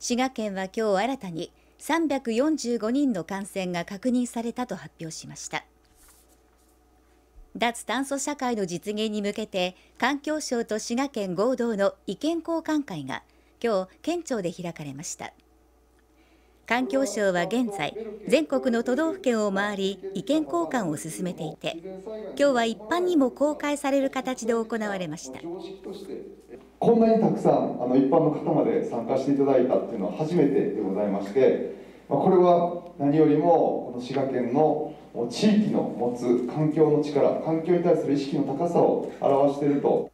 滋賀県は今日新たに345人の感染が確認されたと発表しました。脱炭素社会の実現に向けて環境省と滋賀県合同の意見交換会が今日県庁で開かれました。環境省は現在全国の都道府県を回り意見交換を進めていて今日は一般にも公開される形で行われました。こんなにたくさんあの一般の方まで参加していただいたっていうのは初めてでございましてこれは何よりもこの滋賀県の地域の持つ環境の力環境に対する意識の高さを表していると。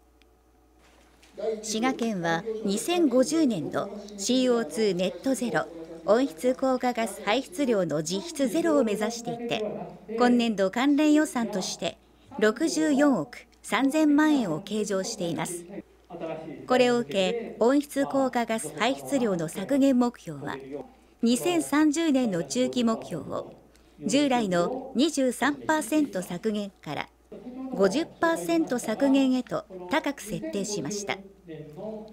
滋賀県は2050年度 CO2 ネットゼロ温室効果ガス排出量の実質ゼロを目指していて今年度関連予算として64億3000万円を計上しています。これを受け温室効果ガス排出量の削減目標は2030年の中期目標を従来の23%削減から50%削減へと高く設定しました。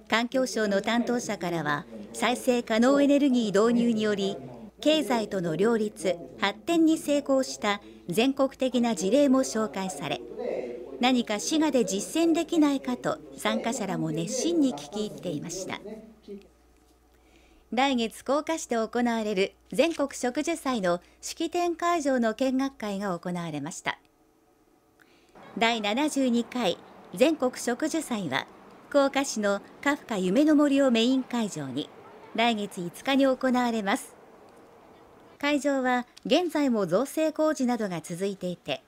環境省の担当者からは再生可能エネルギー導入により経済との両立発展に成功した全国的な事例も紹介され何か滋賀で実践できないかと参加者らも熱心に聞き入っていました。来月甲賀市で行われる全国植樹祭の式典会場の見学会が行われました。第72回全国植樹祭は福岡市のカフカ夢の森をメイン会場に来月5日に行われます。会場は現在も造成工事などが続いていて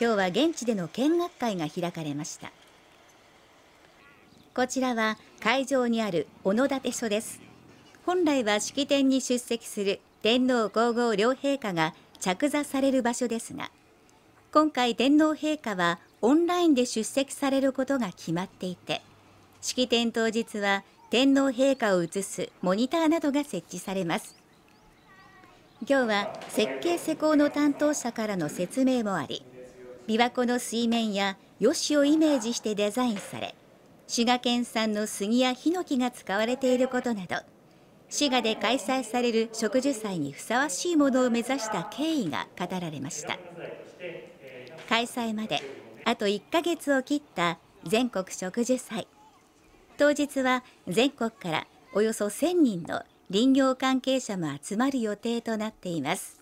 今日は現地での見学会が開かれました。こちらは会場にある小野立所です。本来は式典に出席する天皇皇后両陛下が着座される場所ですが今回天皇陛下はオンラインで出席されることが決まっていて式典当日は天皇陛下を映すモニターなどが設置されます。今日は設計施工の担当者からの説明もあり琵琶湖の水面や吉をイメージしてデザインされ滋賀県産の杉やヒノキが使われていることなど滋賀で開催される植樹祭にふさわしいものを目指した経緯が語られました。開催まであと1ヶ月を切った全国植樹祭。当日は全国からおよそ1000人の林業関係者も集まる予定となっています。